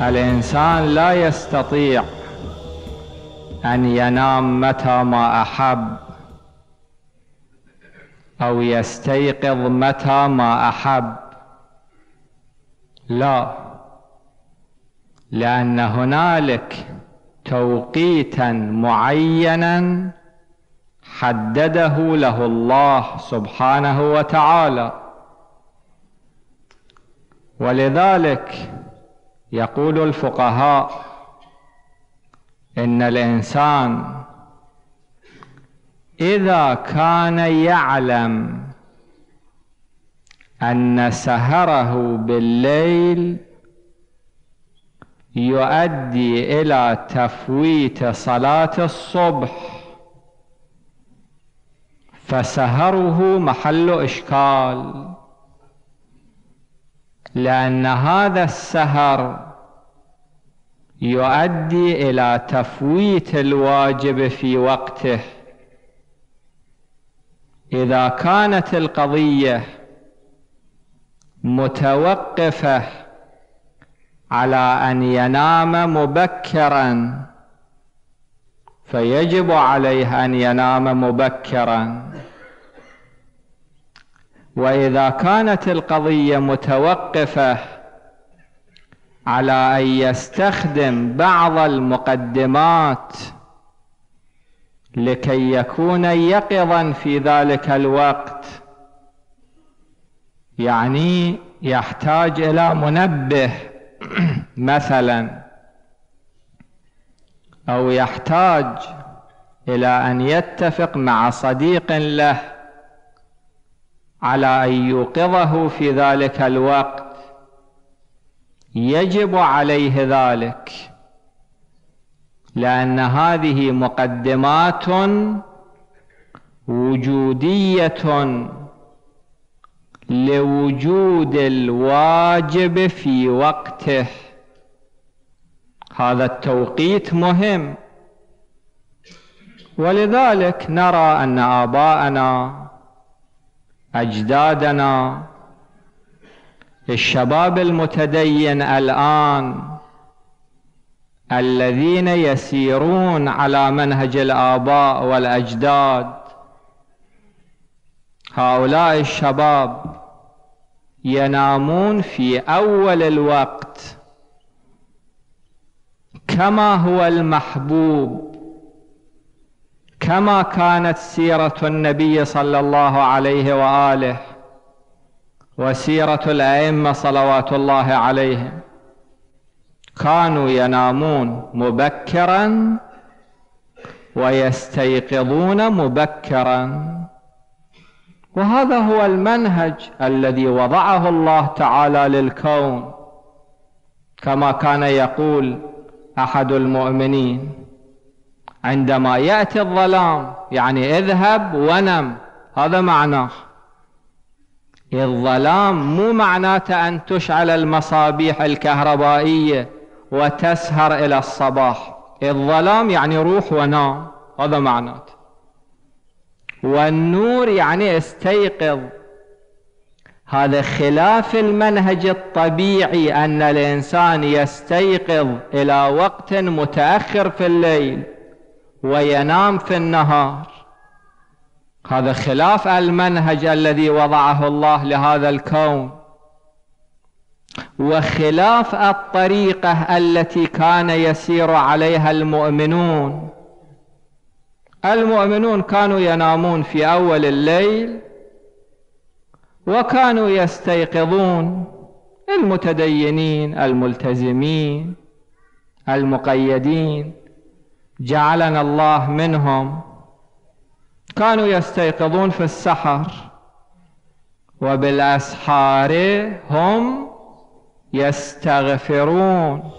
الإنسان لا يستطيع أن ينام متى ما أحب أو يستيقظ متى ما أحب. لا لأن هنالك توقيتا معينا حدده له الله سبحانه وتعالى. ولذلك يقول الفقهاء إن الإنسان إذا كان يعلم أن سهره بالليل يؤدي إلى تفويت صلاة الصبح فسهره محل إشكال. لأن هذا السهر يؤدي إلى تفويت الواجب في وقته. إذا كانت القضية متوقفة على أن ينام مبكرا فيجب عليه أن ينام مبكرا. وإذا كانت القضية متوقفة على أن يستخدم بعض المقدمات لكي يكون يقظا في ذلك الوقت يعني يحتاج إلى منبه مثلا أو يحتاج إلى أن يتفق مع صديق له على أن يوقظه في ذلك الوقت. يجب عليه ذلك لأن هذه مقدمات وجودية لوجود الواجب في وقته. هذا التوقيت مهم. ولذلك نرى أن آباءنا أجدادنا الشباب المتدين الآن الذين يسيرون على منهج الآباء والأجداد. هؤلاء الشباب ينامون في أول الوقت كما هو المحبوب. كما كانت سيرة النبي صلى الله عليه وآله وسيرة الأئمة صلوات الله عليهم. كانوا ينامون مبكرا ويستيقظون مبكرا. وهذا هو المنهج الذي وضعه الله تعالى للكون كما كان يقول أحد المؤمنين عندما يأتي الظلام يعني اذهب ونم. هذا معناه. الظلام مو معناته أن تشعل المصابيح الكهربائية وتسهر إلى الصباح. الظلام يعني روح ونام. هذا معناته. والنور يعني استيقظ. هذا خلاف المنهج الطبيعي أن الإنسان يستيقظ إلى وقت متأخر في الليل. وينام في النهار. هذا خلاف المنهج الذي وضعه الله لهذا الكون. وخلاف الطريقة التي كان يسير عليها المؤمنون. المؤمنون كانوا ينامون في أول الليل وكانوا يستيقظون المتدينين الملتزمين المقيدين. جعلنا الله منهم. كانوا يستيقظون في السحر وبالأسحار هم يستغفرون.